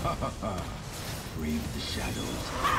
Brave the shadows.